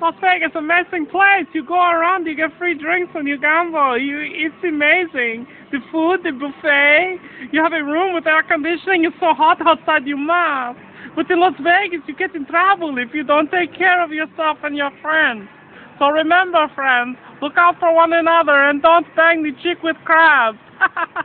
Las Vegas, amazing place. You go around, you get free drinks and you gamble. You, it's amazing. The food, the buffet. You have a room with air conditioning. It's so hot outside, you must. But in Las Vegas, you get in trouble if you don't take care of yourself and your friends. So remember, friends, look out for one another and don't bang the chick with crabs.